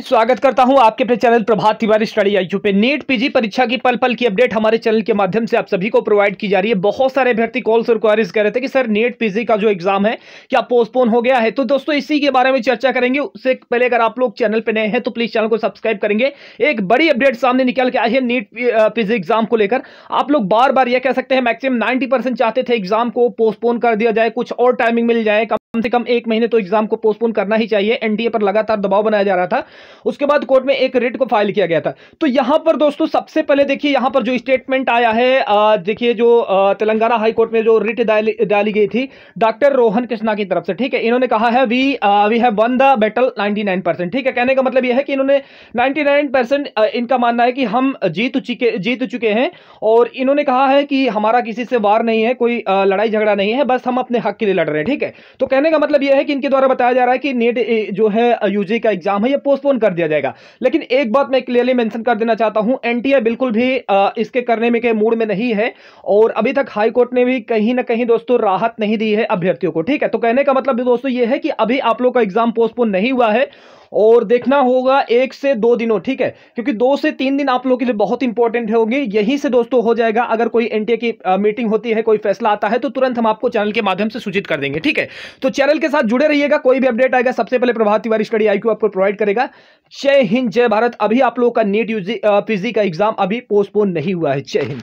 स्वागत करता हूँ आपके अपने channel Prabhat Tiwari study I पे। नीट पीजी परीक्षा की पल पल की अपडेट हमारे चैनल के माध्यम से आप सभी को प्रोवाइड की जा रही है। बहुत सारे अभ्यर्थी कॉल्स और क्वारीज कह रहे थे कि, सर, नीट पीजी का जो एग्ज़ाम है, क्या पोस्टपोन हो गया है? तो दोस्तों, इसी के बारे में चर्चा करेंगे। उससे पहले अगर आप लोग चैनल पर नए हैं तो प्लीज़ चैनल को सब्सक्राइब करेंगे। एक बड़ी अपडेट सामने निकल के आई है नीट पीजी एग्ज़ाम को लेकर। आप लोग बार बार यह कह सकते हैं, मैक्सिमम नाइन्टी चाहते थे एग्ज़ाम को पोस्टपोन कर दिया जाए, कुछ और टाइमिंग मिल जाए कम से कम एक महीने तो एग्ज़ाम को पोस्टपोन करना ही चाहिए। एनडीए पर लगातार दबाव बनाया जा रहा था। उसके बाद कोर्ट में एक रिट को फ़ाइल किया गया था। तो यहाँ पर दोस्तों, सबसे पहले देखिए, यहाँ पर जो स्टेटमेंट आया है देखिए जो तेलंगाना हाई कोर्ट में जो रिट डाली गई थी, डॉक्टर रोहन कृष्णा की तरफ़ से, ठीक है? इन्होंने कहा है we we have won the battle 99 ठीक है? कहने का मतलब यह है कि इन्होंने 99 इनका मानना है कि हम जीत चुके जीत चुके हैं और इन्होंने कहा है कि हमारा किसी से वार नहीं है, कोई लड़ाई झगड़ा नहीं है, बस हम अपने हक के लिए लड़ रहे हैं, ठीक है? तो कहने का मतलब यह है कि इनके द्वारा बताया जा रहा है कि नेट जो है, यूजी का एग्ज़ाम है ये पोस्टपोन कर दिया जाएगा। लेकिन एक बात मैं क्लियरली मेंशन कर देना चाहता हूँ, एनटीए बिल्कुल भी इसके करने में के मूड में नहीं है, और अभी तक हाईकोर्ट ने भी कहीं ना कहीं दोस्तों राहत नहीं दी है अभ्यर्थियों को, ठीक है? तो कहने का मतलब दोस्तों यह है कि अभी आप लोग का एग्ज़ाम पोस्टपोन नहीं हुआ है और देखना होगा एक से दो दिनों, ठीक है? क्योंकि दो से तीन दिन आप लोगों के लिए बहुत इंपॉर्टेंट होंगे। यहीं से दोस्तों हो जाएगा, अगर कोई एनटीए की मीटिंग होती है, कोई फैसला आता है तो तुरंत हम आपको चैनल के माध्यम से सूचित कर देंगे, ठीक है? तो चैनल के साथ जुड़े रहिएगा, कोई भी अपडेट आएगा, सबसे पहले प्रभात तिवारी स्टडी आईक्यू आपको प्रोवाइड करेगा। जय हिंद, जय भारत। अभी आप लोगों का नीट यूजी पीजी का एग्ज़ाम अभी पोस्टपोन नहीं हुआ है। जय हिंद।